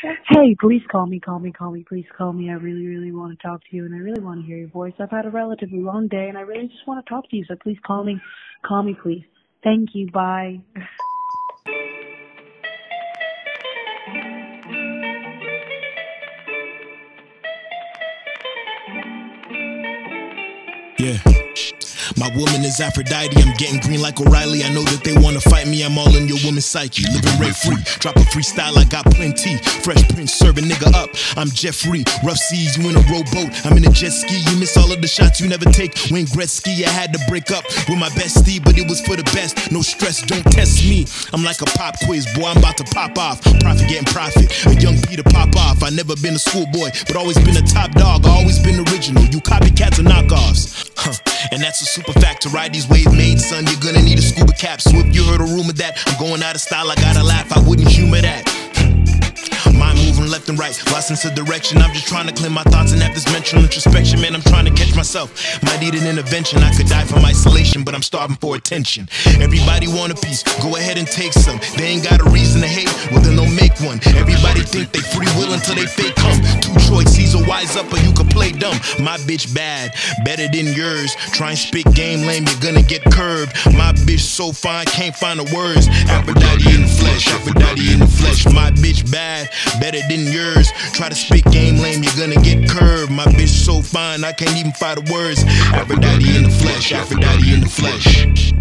Hey, please call me, call me, call me, please call me. I really, really want to talk to you and I really want to hear your voice. I've had a relatively long day and I really just want to talk to you, so please call me. Call me, please. Thank you. Bye. Yeah. My woman is Aphrodite. I'm getting green like O'Reilly. I know that they wanna fight me. I'm all in your woman's psyche. Living rent free. Drop a freestyle. I got plenty. Fresh Prince serving nigga up. I'm Jeffrey. Rough seas. You in a rowboat. I'm in a jet ski. You miss all of the shots you never take. Wayne Gretzky, I had to break up with my bestie, but it was for the best. No stress. Don't test me. I'm like a pop quiz. Boy, I'm about to pop off. Profit getting profit. A young Peter Popoff. I never been a schoolboy, but always been a top dog. I always been super fact to ride these waves made, son. You're gonna need a scuba cap. So if you heard a rumor that I'm going out of style, I gotta laugh. I wouldn't humor that. Mind moving left and right, lost of direction. I'm just trying to clear my thoughts and have this mental introspection. Man, I'm trying to catch myself. Might need an intervention. I could die from isolation, but I'm starving for attention. Everybody want a piece, go ahead and take some. They ain't got a reason to hate, well then don't make one. Everybody think they free will until they fake come. Wise up or you can play dumb. My bitch bad, better than yours. Try and spit game lame, you're gonna get curved. My bitch so fine, can't find the words. Aphrodite in the flesh, Aphrodite in the flesh. My bitch bad, better than yours. Try to spit game lame, you're gonna get curved. My bitch so fine, I can't even find the words. Aphrodite in the flesh, Aphrodite in the flesh.